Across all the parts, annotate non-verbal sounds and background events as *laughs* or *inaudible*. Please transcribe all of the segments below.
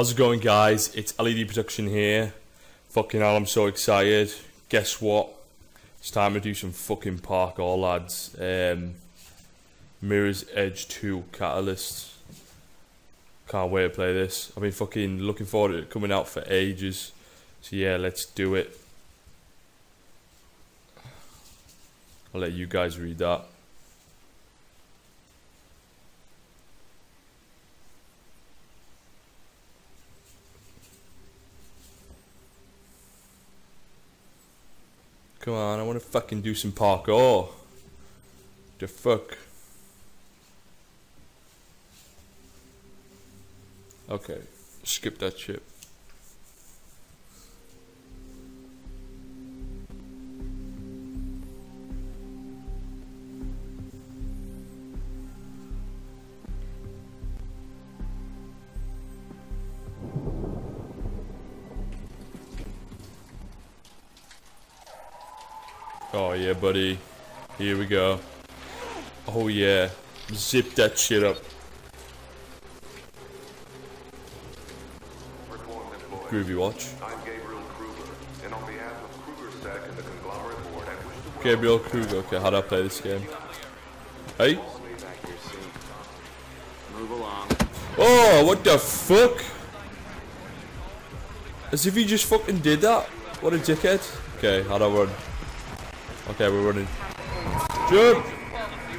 How's it going, guys? It's LED Production here. Fucking hell, I'm so excited. Guess what? It's time to do some fucking parkour, lads. Um, Mirror's Edge 2 Catalyst. Can't wait to play this. I've been fucking looking forward to it coming out for ages. So yeah, let's do it. I'll let you guys read that. Come on, I want to fucking do some parkour. The fuck? Okay, skip that shit. Oh yeah, buddy. Here we go. Oh yeah. Zip that shit up. Groovy watch. I'm Gabriel Kruger, and on behalf of Kruger Sec and the Conglomerate Board, I wish to Gabriel Kruger. Okay, how do I play this game? Hey? Move along. Oh, what the fuck? As if he just fucking did that. What a dickhead. Okay, how do I run? Okay, we're running. Jump!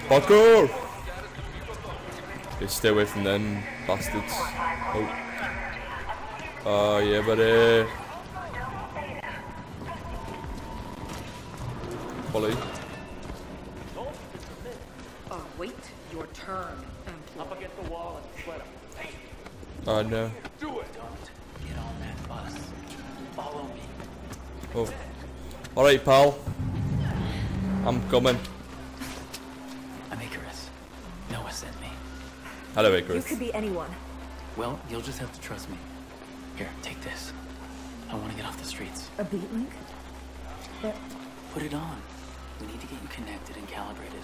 Parkour! Okay, stay away from them bastards. Oh. Oh, yeah, buddy. Polly. Await your turn, employee. against the wall and sweat 'em. Oh, no. Do it. Don't get on that bus. Follow me. Oh. Alright, pal. I'm coming. I'm Icarus. Noah sent me. Hello, You Icarus. could be anyone. Well, you'll just have to trust me. Here, take this. I want to get off the streets. A beat link? But Put it on. We need to get you connected and calibrated.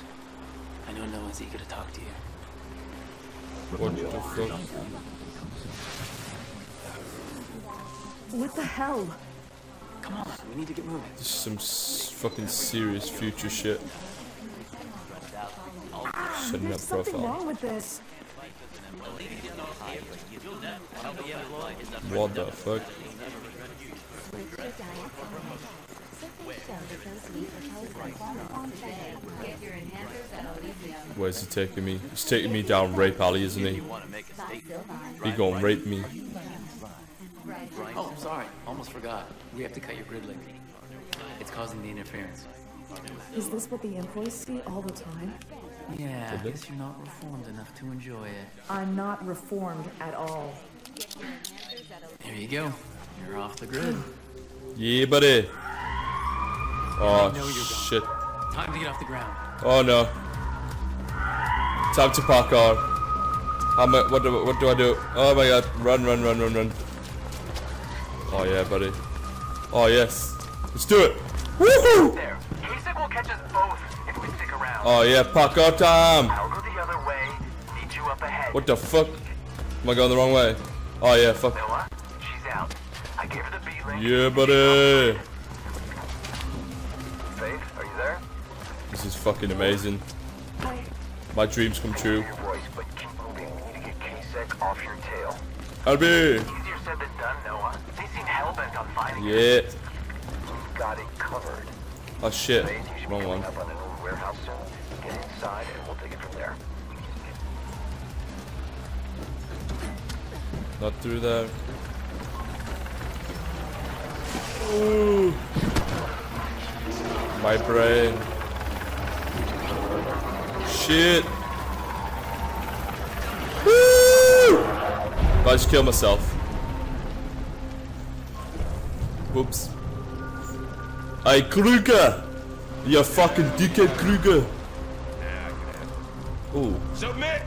I know Noah's eager to talk to you. What the fuck? what the hell? Come on, we need to get moving. This is some s- fucking serious future shit. Setting up There's something profile. wrong with this. What the fuck? Where's he taking me? He's taking me down rape alley, isn't he? He gonna rape me. Oh, sorry. Almost forgot. We have to cut your grid link. It's causing the interference. Is this what the employees see all the time? Yeah, I guess you're not reformed enough to enjoy it. I'm not reformed at all. There you go. You're off the grid. Yeah, buddy. Oh shit. Time to get off the ground. Oh no. Time to parkour. How mu- what do what do I do? Oh my god! Run, run, run, run, run. Oh yeah, buddy. Oh yes. Let's do it. Woohoo! Oh yeah, parkour time. The. What the fuck? Am I going the wrong way? Oh yeah, fuck. Noah, she's out. I gave her the link. Yeah, buddy. Faith, are you there? This is fucking amazing. My dreams come true. I'll Yeah. Got it covered. Oh shit. Faith, should be Wrong one. up on an warehouse soon. Get inside and we'll take it from there. Not through there. Ooh. My brain. Shit. Woo! I just killed myself. Whoops. Hey Kruger! You fucking dickhead Kruger! Ooh. Submit!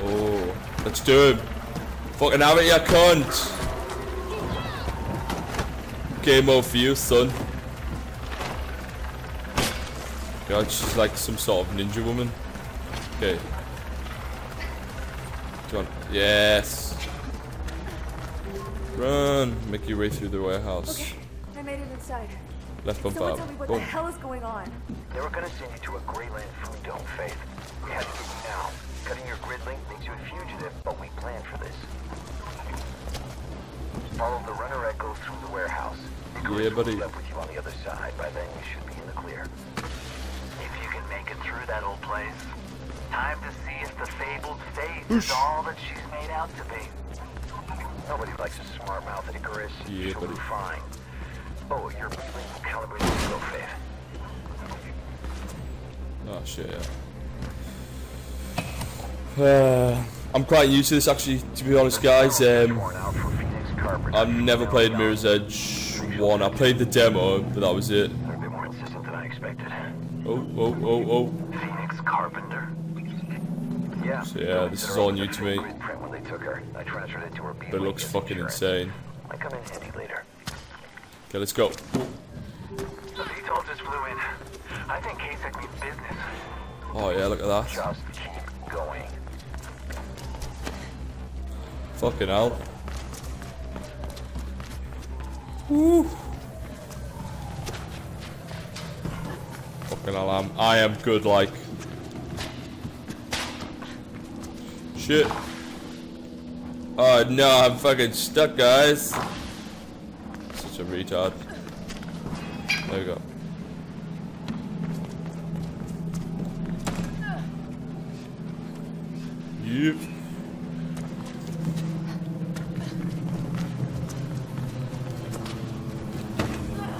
Oh, let's do it. Fucking have it, you cunt. Game over for you, son. God, she's like some sort of ninja woman. Okay. Come on. Yes. Run. Make your way through the warehouse. Okay, I made it inside. Left bump Someone out. tell me what Boom. the hell is going on. They were gonna send you to a Greyland food dome, Faith. We had to get you now. Cutting your grid link makes you a fugitive, but we planned for this. Follow the runner echo through the warehouse. Icarus Yeah, buddy. meet up with you on the other side. By then, you should be in the clear. If you can make it through that old place, time to see if the fabled Faith is all that she's made out to be. Nobody likes a smart mouth at Icarus. Yeah, She'll buddy. fine. Oh, your link will calibrate to go, Faith. Oh shit, yeah. Uh, I'm quite new to this actually, to be honest guys. Um, Torn out for Phoenix Carpenter. I've never played Mirror's Edge 1. I played the demo, but that was it. They're a bit more insistent than I expected. Oh, oh, oh, oh. Phoenix Carpenter. Yeah. So, yeah, this is all new to me. Grid print when they took her. I transferred it to her But it looks fucking insane. Might come in handy later. Okay, let's go. The VTOL just flew in. I think K-Sec means business. Oh yeah, look at that. Just keep going. Fucking hell. Woo. Fucking hell, I'm, I am good like. Shit. Oh no, I'm fucking stuck, guys. Such a retard. There we go. Yep.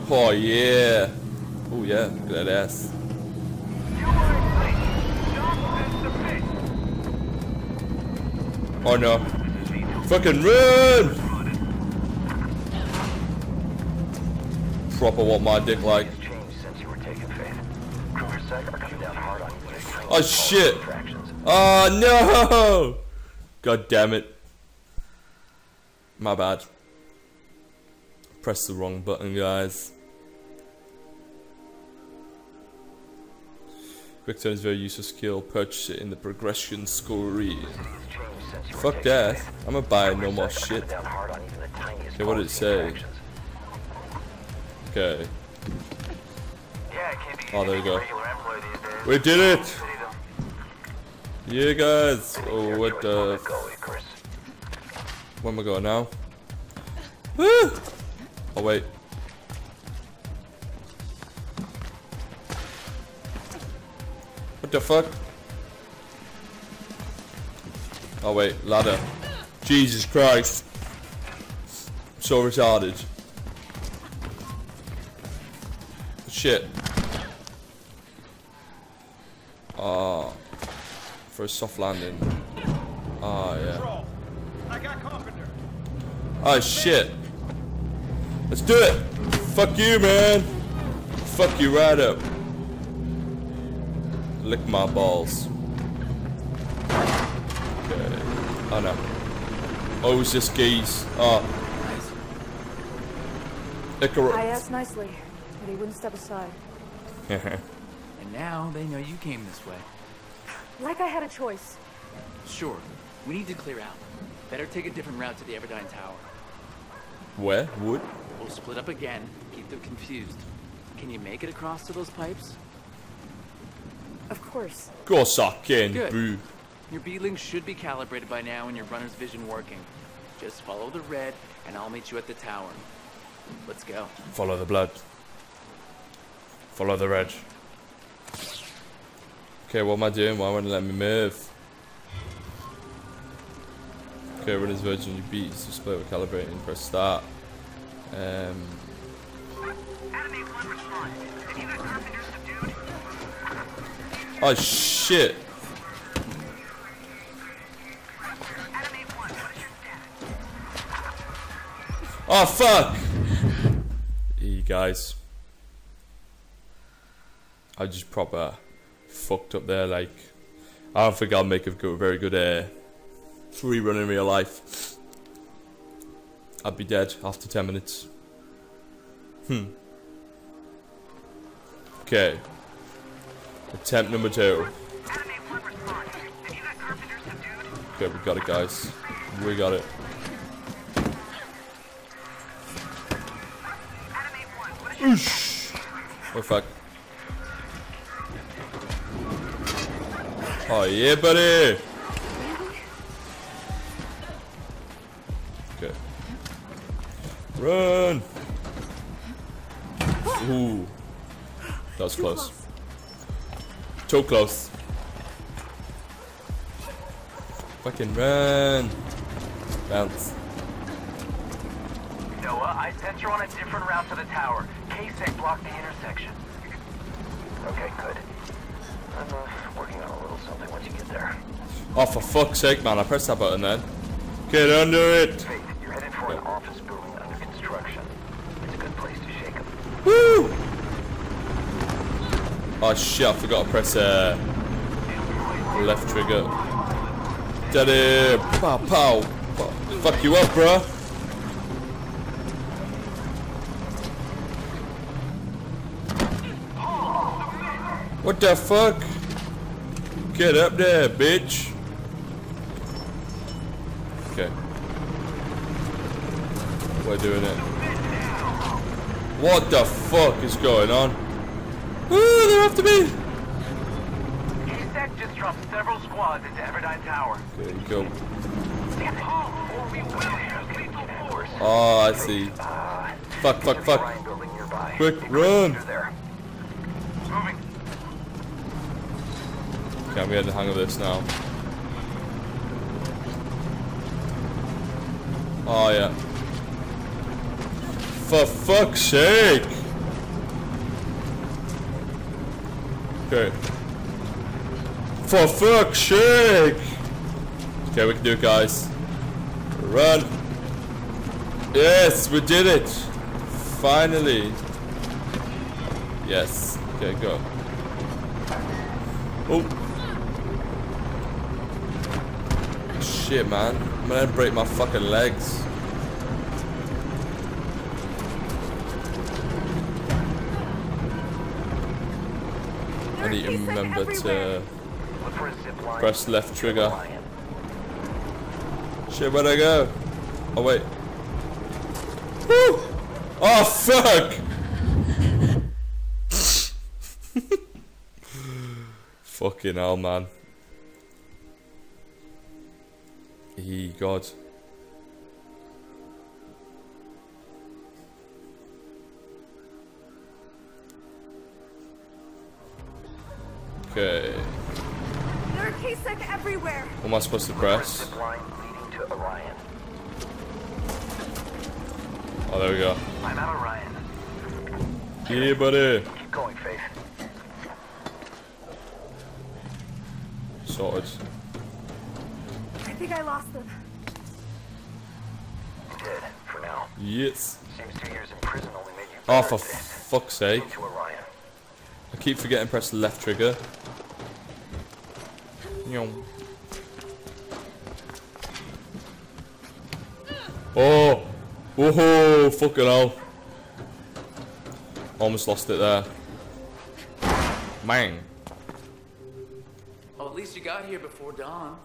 Oh yeah. Oh yeah, look at that ass. Oh no. Fucking run! Proper what my dick like. Oh shit! Oh no! God damn it. My bad. Press the wrong button, guys. Quick turn is very useful skill. Purchase it in the progression score. Fuck that. I'm gonna buy no more shit. Okay, what did it say? Okay. Oh, there we go. We did it! Yeah, guys. Oh, what the? where am I going now? Woo! Oh wait. What the fuck? Oh wait, ladder. Jesus Christ. So retarded. Shit. Ah. for a soft landing. Ah, yeah. Oh shit. Let's do it. Fuck you, man. Fuck you right up. Lick my balls. Oh no. Oh, it's just geese. Oh. Ah. Icarus. I asked nicely, but he wouldn't step aside. *laughs* And now they know you came this way. Like I had a choice. Sure, we need to clear out. Better take a different route to the Everdine Tower. Where? Wood? We'll split up again, keep them confused. Can you make it across to those pipes? Of course. Of course I can, Good. boo. Your beeling should be calibrated by now and your runner's vision working. Just follow the red, and I'll meet you at the tower. Let's go. Follow the blood. Follow the red. Okay, what am I doing? Why won't it let me move? Okay, run as virgin you beat. So split with calibrating. Press start. Um, oh shit! Oh fuck! You guys. I just proper fucked up there. Like, I don't think I'll make a good, very good uh, free run in real life. I'd be dead after 10 minutes. Hmm. Okay. Attempt number two. Okay, we got it, guys. We got it. Oosh. Oh fuck. Oh yeah, buddy. Okay. Run. Ooh. That was close. Too close. Fucking run. Bounce. Noah, I sent you on a different route to the tower. K-Sec blocked the intersection. Okay, good. I'm uh, working on a little something once you get there. Oh, for fuck's sake, man. I pressed that button then. Get under it. Faith, you're headed for an office building under construction. It's a good place to shake 'em. Woo! Oh shit, I forgot to press uh, left trigger. Daddy! Pow, pow! Fuck you up, bruh! What the fuck? Get up there, bitch! Okay. We're doing it. What the fuck is going on? Ooh, they're after me! Just dropped several squads into Everdine Tower. There you go. Get home, or we will use lethal force. Oh, I see. Uh, Fuck, fuck, fuck. Orion building nearby. Quick, run. Through there. Moving. Okay, I'm getting the hang of this now. Oh, yeah. For fuck's sake! Okay. For fuck's sake! Okay, we can do it, guys. Run! Yes, we did it! Finally! Yes. Okay, go. Oh! Shit, man. I'm gonna break my fucking legs. I need to remember to Look for a zip line. press left trigger. Shit, where'd I go? Oh, wait. Woo! Oh, fuck! *laughs* Fucking hell, man. He, got Okay. There are K-Sec everywhere. What am I supposed to Look for a press? zip line leading to Orion. Oh, there we go. I'm out of Ryan. Yeah, buddy. Keep going, Faith. Sorted. I think I lost them. You did, for now. Yes. Seems two years in prison only made you Oh, for fuck's sake. I keep forgetting to press the left trigger. Yum. Oh! Whoa! Fucking hell. Almost lost it there. Mang. Well, at least you got here before dawn.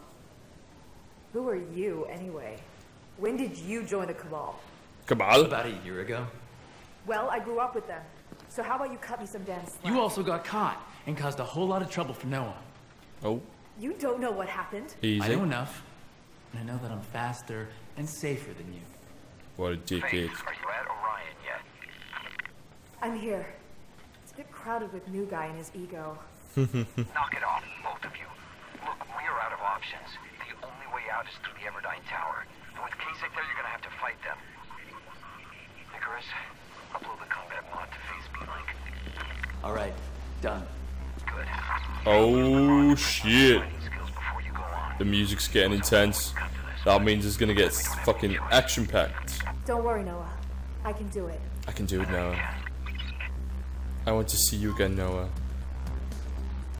Who are you, anyway? When did you join the Cabal? Cabal. About a year ago. Well, I grew up with them. So how about you cut me some damn slack? You also got caught and caused a whole lot of trouble for Noah. Oh, You don't know what happened. Easy. I know enough, and I know that I'm faster and safer than you. What a dickhead. Faith, are you at Orion yet? I'm here. It's a bit crowded with new guy and his ego. *laughs* Knock it off, both of you. Look, we are out of options. The only way out is through the Everdine Tower. And with K-Sec there, you're gonna have to fight them. Icarus, upload the combat mod to Faith's B-Link. All right, done. Good. Oh shit. Fighting skills before you go on. The music's getting intense. That means it's gonna get fucking action packed. Don't worry, Noah. I can do it. I can do it, Noah. I want to see you again, Noah.